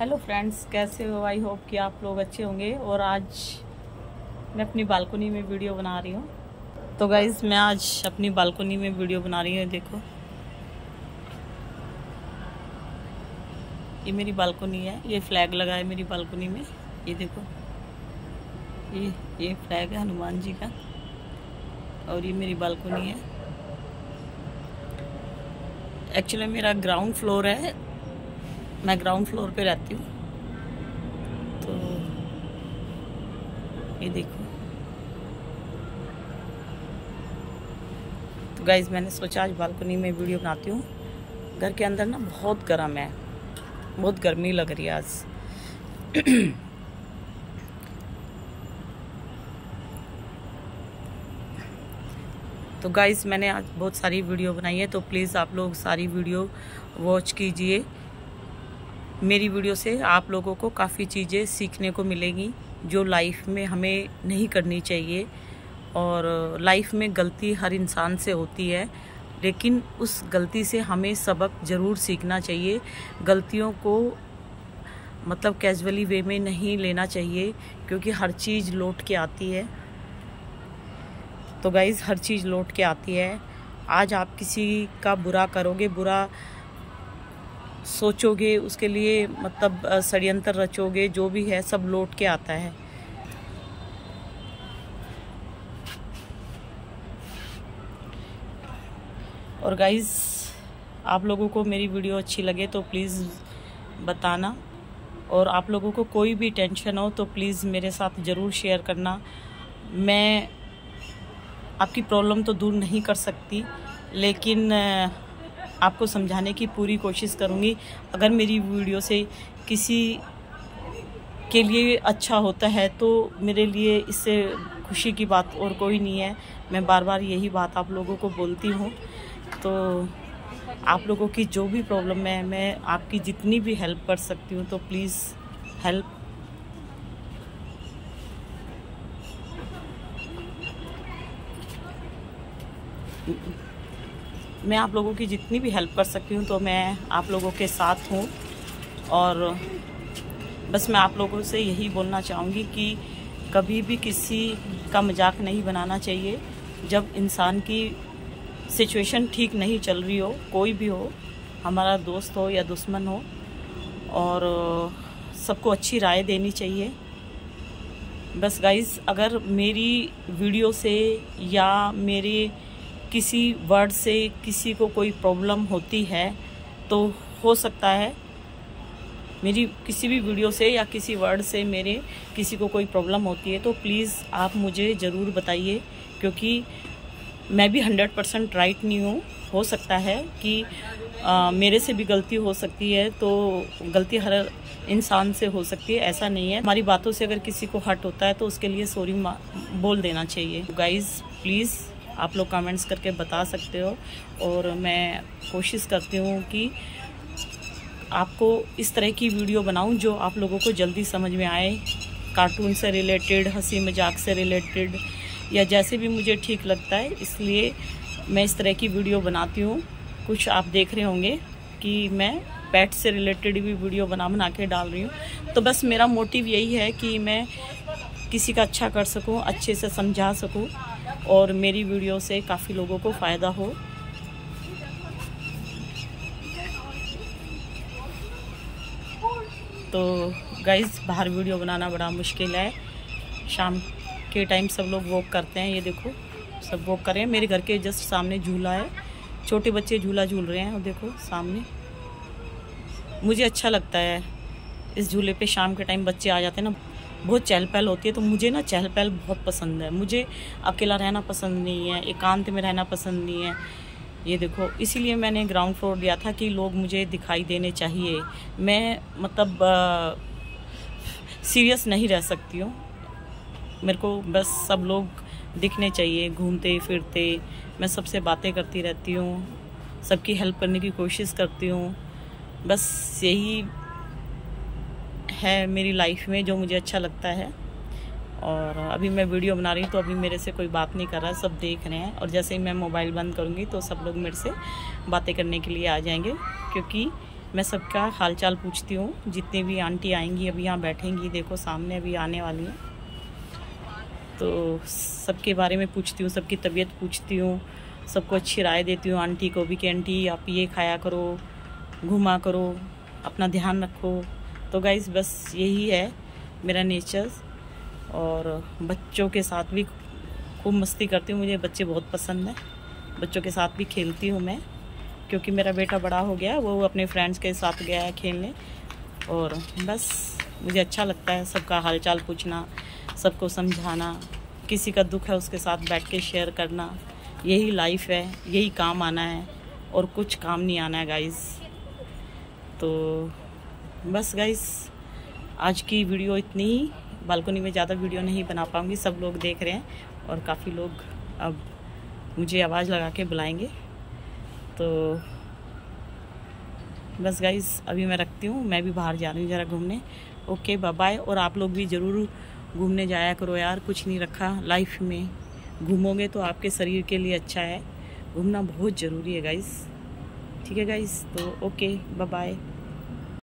Hello friends कैसे हो? I hope कि आप लोग अच्छे होंगे। और आज मैं अपनी बालकनी में वीडियो बना रही हूँ। तो गाइज़ मैं आज अपनी बालकनी में वीडियो बना रही हूँ, देखो। ये मेरी बालकनी है। ये फ्लैग लगा है मेरी बालकनी में। ये देखो। ये ये फ्लैग है हनुमान जी का। और ये मेरी बालकनी है। एक्चुअली मेरा ग्राउंड फ्लोर है। मैं ग्राउंड फ्लोर पे रहती हूँ। तो ये देखो। तो गाइज़ मैंने सोचा आज बालकनी में वीडियो बनाती हूँ। घर के अंदर ना बहुत गर्म है। बहुत गर्मी लग रही है आज। तो गाइज़ मैंने आज बहुत सारी वीडियो बनाई है। तो प्लीज़ आप लोग सारी वीडियो वॉच कीजिए। मेरी वीडियो से आप लोगों को काफ़ी चीज़ें सीखने को मिलेंगी, जो लाइफ में हमें नहीं करनी चाहिए। और लाइफ में गलती हर इंसान से होती है, लेकिन उस गलती से हमें सबक ज़रूर सीखना चाहिए। गलतियों को मतलब कैजुअली वे में नहीं लेना चाहिए, क्योंकि हर चीज़ लौट के आती है। तो गाइज़ हर चीज़ लौट के आती है। आज आप किसी का बुरा करोगे, बुरा सोचोगे, उसके लिए मतलब षडयंत्र रचोगे, जो भी है, सब लौट के आता है। और गाइज़ आप लोगों को मेरी वीडियो अच्छी लगे तो प्लीज़ बताना। और आप लोगों को कोई भी टेंशन हो तो प्लीज़ मेरे साथ ज़रूर शेयर करना। मैं आपकी प्रॉब्लम तो दूर नहीं कर सकती, लेकिन आपको समझाने की पूरी कोशिश करूँगी। अगर मेरी वीडियो से किसी के लिए अच्छा होता है तो मेरे लिए इससे खुशी की बात और कोई नहीं है। मैं बार बार यही बात आप लोगों को बोलती हूँ। तो आप लोगों की जो भी प्रॉब्लम है, मैं आपकी जितनी भी हेल्प कर सकती हूँ तो प्लीज़ हेल्प। मैं आप लोगों की जितनी भी हेल्प कर सकती हूँ तो मैं आप लोगों के साथ हूँ। और बस मैं आप लोगों से यही बोलना चाहूँगी कि कभी भी किसी का मज़ाक नहीं बनाना चाहिए। जब इंसान की सिचुएशन ठीक नहीं चल रही हो, कोई भी हो, हमारा दोस्त हो या दुश्मन हो, और सबको अच्छी राय देनी चाहिए। बस गाइज़ अगर मेरी वीडियो से या मेरे किसी वर्ड से किसी को कोई प्रॉब्लम होती है तो हो सकता है मेरी किसी भी वीडियो से या किसी वर्ड से मेरे किसी को कोई प्रॉब्लम होती है तो प्लीज़ आप मुझे ज़रूर बताइए क्योंकि मैं भी हंड्रेड परसेंट राइट नहीं हूँ। हो सकता है कि आ, मेरे से भी गलती हो सकती है तो गलती हर इंसान से हो सकती है ऐसा नहीं है। हमारी बातों से अगर किसी को हट होता है तो उसके लिए सॉरी बोल देना चाहिए। गाइज़ प्लीज़ आप लोग कमेंट्स करके बता सकते हो। और मैं कोशिश करती हूँ कि आपको इस तरह की वीडियो बनाऊँ जो आप लोगों को जल्दी समझ में आए। कार्टून से रिलेटेड हँसी मज़ाक से रिलेटेड या जैसे भी मुझे ठीक लगता है, इसलिए मैं इस तरह की वीडियो बनाती हूँ। कुछ आप देख रहे होंगे कि मैं पेट से रिलेटेड भी वीडियो बना बना के डाल रही हूँ। तो बस मेरा मोटिव यही है कि मैं किसी का अच्छा कर सकूँ, अच्छे से समझा सकूँ। और मेरी वीडियो से काफ़ी लोगों को फ़ायदा हो। तो गाइज़ बाहर वीडियो बनाना बड़ा मुश्किल है। शाम के टाइम सब लोग वॉक करते हैं, ये देखो। सब वॉक कर रहे हैं। मेरे घर के जस्ट सामने झूला है। छोटे बच्चे झूला झूल रहे हैं, और देखो, सामने। मुझे अच्छा लगता है। इस झूले पे शाम के टाइम बच्चे आ जाते हैं ना बहुत चहल पहल होती है तो मुझे ना चहल पहल बहुत पसंद है। मुझे अकेला रहना पसंद नहीं है, एकांत में रहना पसंद नहीं है। ये देखो, इसीलिए मैंने ग्राउंड फ्लोर दिया था कि लोग मुझे दिखाई देने चाहिए। मैं मतलब सीरियस नहीं रह सकती हूँ। मेरे को बस सब लोग दिखने चाहिए, घूमते, फिरते। मैं सबसे बातें करती रहती हूँ, सबकी हेल्प करने की कोशिश करती हूँ। बस यही है मेरी लाइफ में जो मुझे अच्छा लगता है। और अभी मैं वीडियो बना रही हूँ तो अभी मेरे से कोई बात नहीं कर रहा, सब देख रहे हैं। और जैसे ही मैं मोबाइल बंद करूँगी तो सब लोग मेरे से बातें करने के लिए आ जाएँगे। क्योंकि मैं सबका हाल चाल पूछती हूँ, जितने भी आंटी आएँगी, अभी यहाँ बैठेंगी, देखो सामने अभी आने वाली हैं। तो सबके बारे में पूछती हूँ, सबकी तबीयत पूछती हूँ, सबको अच्छी राय देती हूँ, आंटी को भी कि, आंटी, आप ये खाया करो, घुमा करो, अपना ध्यान रखो तो गाइज़ बस यही है मेरा नेचर और बच्चों के साथ भी खूब मस्ती करती हूँ। मुझे बच्चे बहुत पसंद हैं। बच्चों के साथ भी खेलती हूँ मैं, क्योंकि मेरा बेटा बड़ा हो गया, वो अपने फ्रेंड्स के साथ गया है खेलने। और बस मुझे अच्छा लगता है सबका हालचाल पूछना, सबको समझाना, किसी का दुख है उसके साथ बैठ के शेयर करना। यही लाइफ है, यही काम आना है और कुछ काम नहीं आना है गाइज़ तो बस गाइस आज की वीडियो इतनी ही। बालकनी में ज़्यादा वीडियो नहीं बना पाऊँगी, सब लोग देख रहे हैं और काफ़ी लोग अब मुझे आवाज़ लगा के बुलाएँगे। तो बस गाइस अभी मैं रखती हूँ, मैं भी बाहर जा रही हूँ ज़रा घूमने। ओके बाय और आप लोग भी ज़रूर घूमने जाया करो यार, कुछ नहीं रखा लाइफ में। घूमोगे तो आपके शरीर के लिए अच्छा है। घूमना बहुत ज़रूरी है गाइस ठीक है गाइस तो ओके बाय